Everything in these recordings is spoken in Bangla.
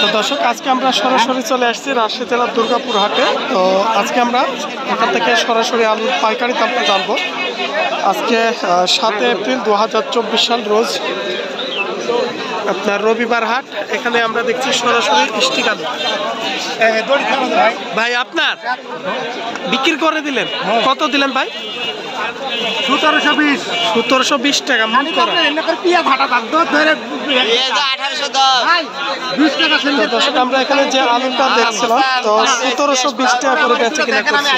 তো দর্শক আজকে আমরা সরাসরি চলে আসছি রাজশাহী জেলার দুর্গাপুর হাটে। তো আজকে আমরা এখান থেকে সরাসরি আলুর পাইকারি দামটা জানব। আজকে সাত এপ্রিল দু হাজার চব্বিশ সাল রোজ আপনার রবিবার হাট। এখানে আমরা দেখছি সরাসরি স্টিক আলু। ভাই আপনার? বিক্রি করে দিলেন। কত দিলেন ভাই? সতেরোশো বিশ। সতেরোশো বিশ টাকা মন করা। পিয়া ভাটা থাকতো? ধরে বিশ টাকা তো দর্শক আমরা এখানে যে আলুটা দেখছিলাম তো সতেরোশো বিশ টাকা করে বেচে কিনা করছি।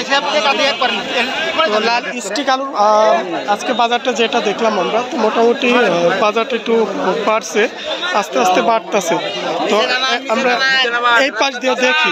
তো লাল স্টিক আলু আহ, আজকে বাজারটা যেটা দেখলাম আমরা তো মোটামুটি বাজারটা একটু বাড়ছে আস্তে আস্তে বাড়তেছে। তো আমরা এই পাশ দিয়ে দেখি।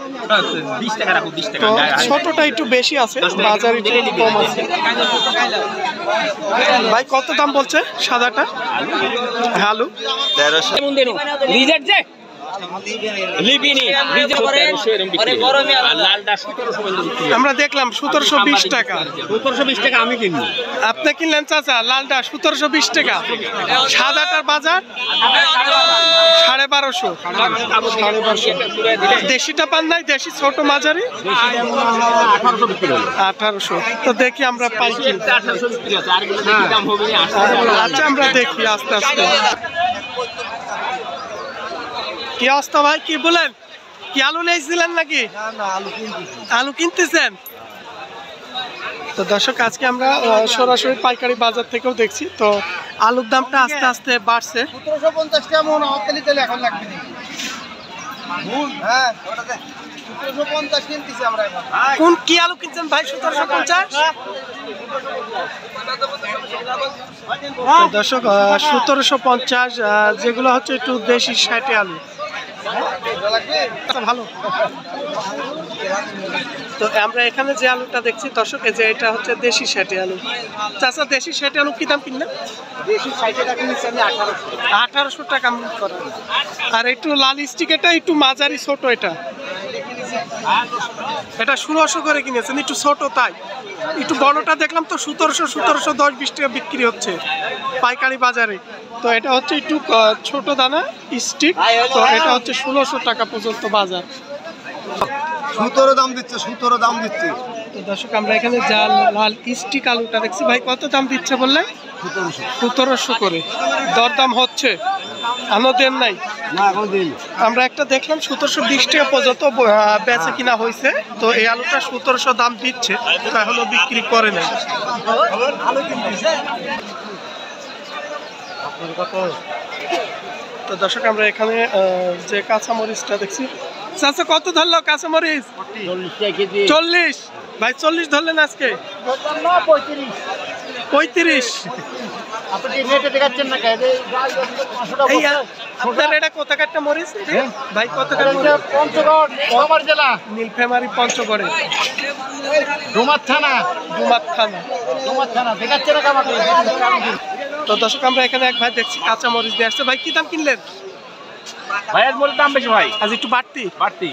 বিশ টাকা রাখো বিশ টাকা। তো ছোটটা একটু বেশি আছে বাজার একটু কম আছে। ভাই কত দাম বলছে সাদাটা? হ্যাঁ, যে তেরোশো এরকম বিক্রি আমরা দেখলাম সতেরোশো বিশ টাকা। সতেরোশো বিশ টাকা আমি কিনবো। আপনি কিনলেন চাচা লালটা সতেরোশো বিশ টাকা। সাদাটার বাজার সাড়ে বারোশো। বারোশো দেশিটা পান নাই দেশি ছোট মাঝারি? আঠারোশো। বিক্রি হলো আঠারোশো তো দেখি আমরা পাই আচ্ছা আমরা দেখি আস্তে আস্তে। কি অবস্থা ভাই? কি বলেন? কি আলু নিয়েছিলেন নাকি? আলু কিনতেছেন? তো দর্শক আজকে আমরা সরাসরি পাইকারি বাজার থেকেও দেখছি। তো আলুর দামটা আস্তে আস্তে বাড়ছে। মন হ্যাঁ সতেরোশো পঞ্চাশ কিনতেছি আমরা এখন। কোন কি আলু কিনছেন ভাই সতেরোশো পঞ্চাশ? তো দর্শক সতেরোশো পঞ্চাশ যেগুলো হচ্ছে একটু দেশি ষাটে আলু। ভালো। তো আমরা এখানে যে আলুটা দেখছি দর্শক যে এটা হচ্ছে দেশি ষাটে আলু। চাষা দেশি ষাটে আলু কি দাম কিনলেন? আঠারোশো। আঠারোশো টাকা করা। আর একটু লাল স্টিক এটা একটু মাঝারি ছোট এটা। এটা ষোলোশো করে কিনেছেন একটু ছোট তাই। একটু বড়টা দেখলাম তো সতেরোশো সতেরোশো দশ বিশ টাকা বিক্রি হচ্ছে পাইকারি বাজারে। তো এটা হচ্ছে একটু ছোট দানা স্টিক। তো এটা হচ্ছে ষোলোশো টাকা পর্যন্ত বাজার। সতেরো দাম দিচ্ছে সতেরো দাম দিচ্ছে। তো দর্শক আমরা এখানে যা লাল স্টিক আলুটা দেখছি ভাই কত দাম দিচ্ছে বললেন? সতেরোশো করে। দরদাম হচ্ছে। আনো দেন নাই। আমরা একটা দেখলাম সতেরোশো বিশ টাকা পর্যন্ত বেচা কিনা হয়েছে। তো এই আলুটা সতেরোশো দাম দিচ্ছে তো এখনও বিক্রি করে নাই। তো দর্শক আমরা এখানে যে কাঁচামরিচটা দেখছি। চাচা কত ধরলো কাঁচামরিচ? চল্লিশ ভাই চল্লিশ ধরলেন আজকে? পঁয়ত্রিশ। আপনি নেটে দেখাচ্ছেন না কে? আপনার এটা কোথাকারটা মরিচ? ভাই কোথাকার মরিচ? পঞ্চগড় আমার জেলা। নীলফেমারি পঞ্চগড়ে। ডোমার থানা ডুমার থানা ডোমার থানা দেখাচ্ছে না আমাকে? তো দর্শক আমরা এখানে এক ভাই দেখছি কাঁচা মরিচ দিয়ে আসছে। ভাই কি দাম কিনলেন? ভাইয়ের বলে দাম বেশি ভাই। আজ একটু বাড়তি। বাড়তি।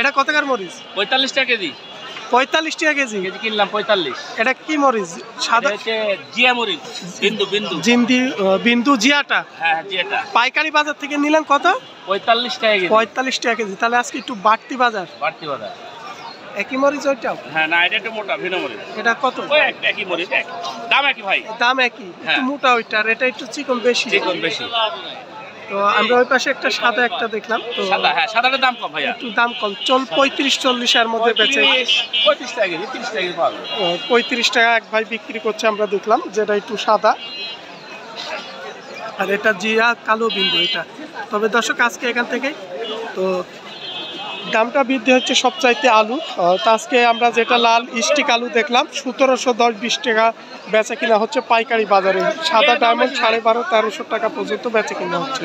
এটা কতকার মরিচ? পঁয়তাল্লিশ টাকা কেজি। পঁয়তাল্লিশ টাকা কেজি। কেজি কিনলাম পঁয়তাল্লিশ। এটা কি মরিচ? সাদা জিয়া মরিচ বিন্দু বিন্দু। জিন্দি বিন্দু জিয়াটা? হ্যাঁ হ্যাঁ, জিয়াটা। পাইকারি বাজার থেকে নিলেন কত? পঁয়তাল্লিশ টাকা কেজি। পঁয়তাল্লিশ টাকা কেজি। তাহলে আজকে একটু বাড়তি বাজার। বাড়তি বাজার। একই মরিচ ওইটাও? হ্যাঁ না এটা একটু মোটা ভিন্ন মরিচ। এটা কত? একই মরিচ দাম একই ভাই। দাম একই হ্যাঁ। মোটা ওইটার এটা একটু চিকন বেশি। চিকন বেশি। তো আমরা ওই পাশে একটা সাদা একটা দেখলাম তো সাদা হ্যাঁ সাদাটার দাম কম ভাইয়া। একটু দাম কম চল পঁয়ত্রিশ চল্লিশের মধ্যে বেচে। পঁয়ত্রিশ টাকা তিরিশ টাকা পাবে পঁয়ত্রিশ টাকা এক ভাই বিক্রি করছে আমরা দেখলাম যেটা একটু সাদা। আর এটা জিয়া কালো বিন্দু এটা। তবে দর্শক আজকে এখান থেকে তো দামটা বৃদ্ধি হচ্ছে সবচাইতে আলু। তো আজকে আমরা যেটা লাল স্টিক আলু দেখলাম, সতেরোশো দশ বিশ টাকা বেচা কিনা হচ্ছে পাইকারি বাজারে। সাদা ডায়মন্ড সাড়ে বারো তেরোশো টাকা পর্যন্ত বেচা কিনা হচ্ছে।